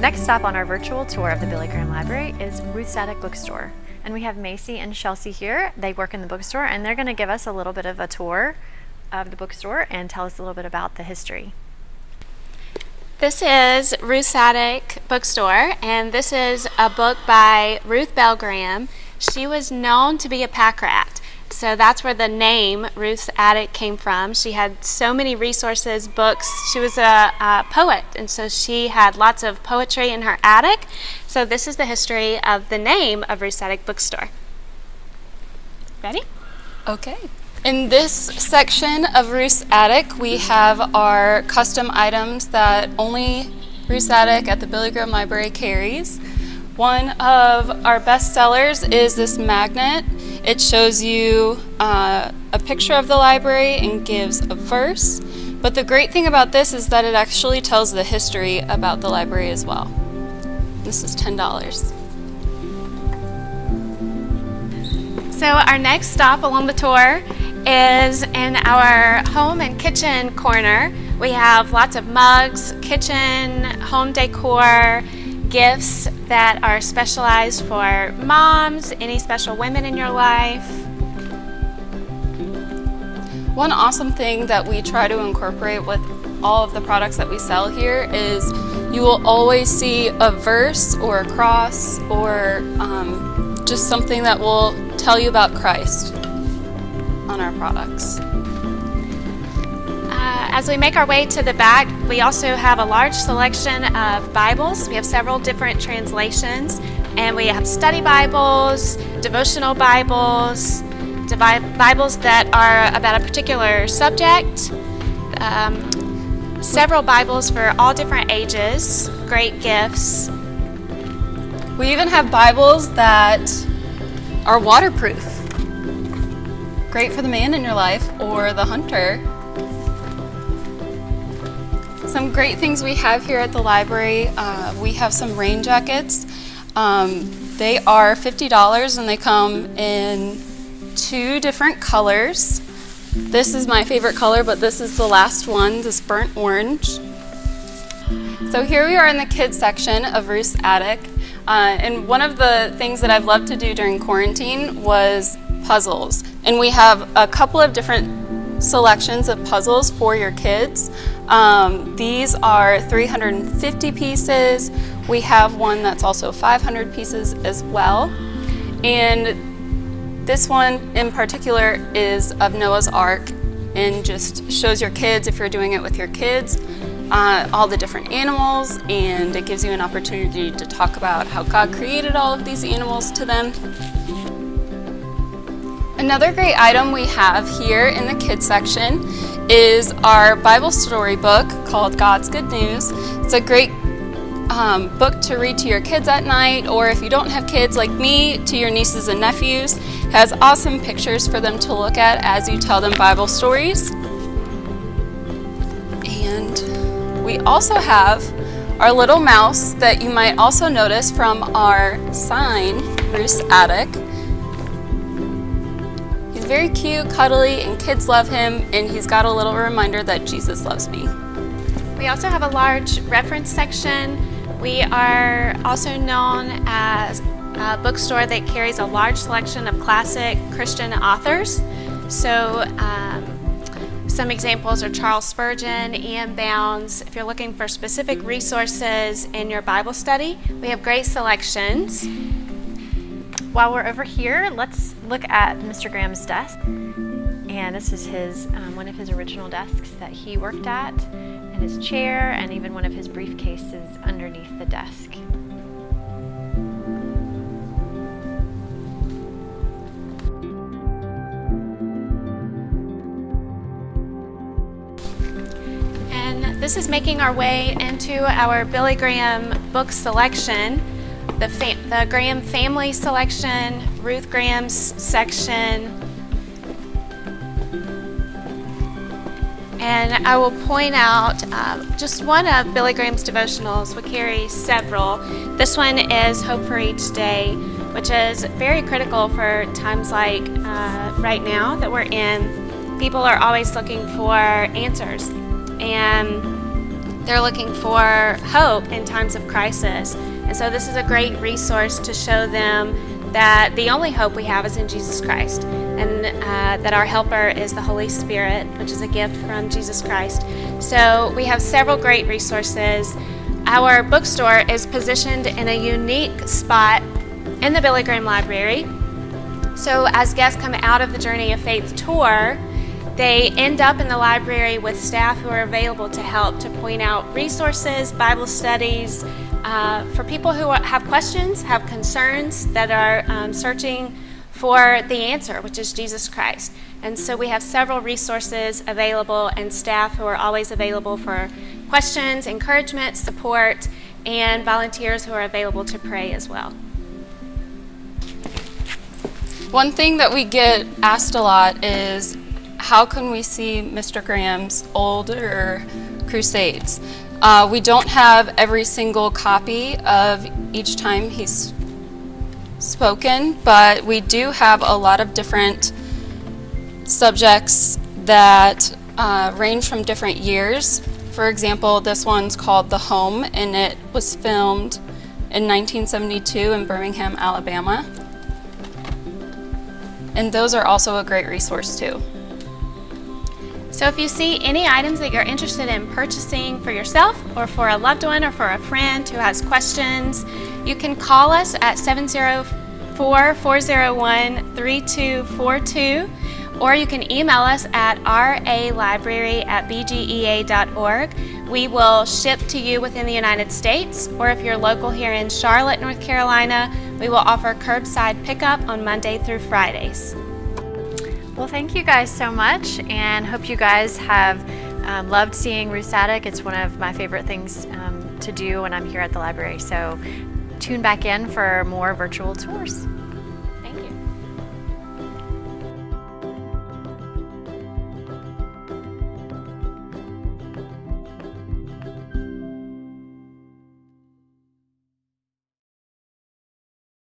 Next stop on our virtual tour of the Billy Graham Library is Ruth's Attic Bookstore. And we have Macy and Chelsea here. They work in the bookstore and they're going to give us a little bit of a tour of the bookstore and tell us a little bit about the history. This is Ruth's Attic Bookstore, and this is a book by Ruth Bell Graham. She was known to be a pack rat. So that's where the name Ruth's Attic came from. She had so many resources, books. She was a, a, poet, and so she had lots of poetry in her attic. So this is the history of the name of Ruth's Attic Bookstore. Ready? Okay. In this section of Ruth's Attic, we have our custom items that only Ruth's Attic at the Billy Graham Library carries. One of our best sellers is this magnet. It shows you uh, a picture of the library and gives a verse. But the great thing about this is that it actually tells the history about the library as well. This is $10. So our next stop along the tour is in our home and kitchen corner. We have lots of mugs, kitchen, home decor, gifts that are specialized for moms, any special women in your life. One awesome thing that we try to incorporate with all of the products that we sell here is you will always see a verse or a cross or um, just something that will tell you about Christ on our products. As we make our way to the back, we also have a large selection of Bibles. We have several different translations, and we have study Bibles, devotional Bibles, Bibles that are about a particular subject, um, several Bibles for all different ages, great gifts. We even have Bibles that are waterproof. Great for the man in your life or the hunter some great things we have here at the library. Uh, we have some rain jackets. Um, they are $50 and they come in two different colors. This is my favorite color, but this is the last one, this burnt orange. So here we are in the kids section of Ruth's Attic. Uh, and one of the things that I've loved to do during quarantine was puzzles. And we have a couple of different selections of puzzles for your kids. Um, these are 350 pieces. We have one that's also 500 pieces as well. And this one in particular is of Noah's Ark and just shows your kids, if you're doing it with your kids, uh, all the different animals and it gives you an opportunity to talk about how God created all of these animals to them. Another great item we have here in the kids section is our Bible story book called God's Good News. It's a great um, book to read to your kids at night, or if you don't have kids like me, to your nieces and nephews. It has awesome pictures for them to look at as you tell them Bible stories. And we also have our little mouse that you might also notice from our sign, Ruth's Attic very cute, cuddly, and kids love him, and he's got a little reminder that Jesus loves me. We also have a large reference section. We are also known as a bookstore that carries a large selection of classic Christian authors. So um, some examples are Charles Spurgeon, E.M. Bounds. If you're looking for specific resources in your Bible study, we have great selections. While we're over here, let's look at Mr. Graham's desk. And this is his um, one of his original desks that he worked at, and his chair, and even one of his briefcases underneath the desk. And this is making our way into our Billy Graham book selection the, the Graham family selection, Ruth Graham's section, and I will point out uh, just one of Billy Graham's devotionals. We carry several. This one is Hope for Each Day, which is very critical for times like uh, right now that we're in. People are always looking for answers. And they're looking for hope in times of crisis. And so this is a great resource to show them that the only hope we have is in Jesus Christ and uh, that our helper is the Holy Spirit, which is a gift from Jesus Christ. So we have several great resources. Our bookstore is positioned in a unique spot in the Billy Graham Library. So as guests come out of the Journey of Faith tour, they end up in the library with staff who are available to help to point out resources, Bible studies, uh, for people who have questions, have concerns, that are um, searching for the answer, which is Jesus Christ. And so we have several resources available and staff who are always available for questions, encouragement, support, and volunteers who are available to pray as well. One thing that we get asked a lot is how can we see Mr. Graham's older crusades? Uh, we don't have every single copy of each time he's spoken, but we do have a lot of different subjects that uh, range from different years. For example, this one's called The Home, and it was filmed in 1972 in Birmingham, Alabama. And those are also a great resource too. So if you see any items that you're interested in purchasing for yourself or for a loved one or for a friend who has questions, you can call us at 704-401-3242 or you can email us at ralibrary at bgea.org. We will ship to you within the United States, or if you're local here in Charlotte, North Carolina, we will offer curbside pickup on Monday through Fridays. Well, thank you guys so much, and hope you guys have um, loved seeing Ruth's Attic. It's one of my favorite things um, to do when I'm here at the library. So tune back in for more virtual tours.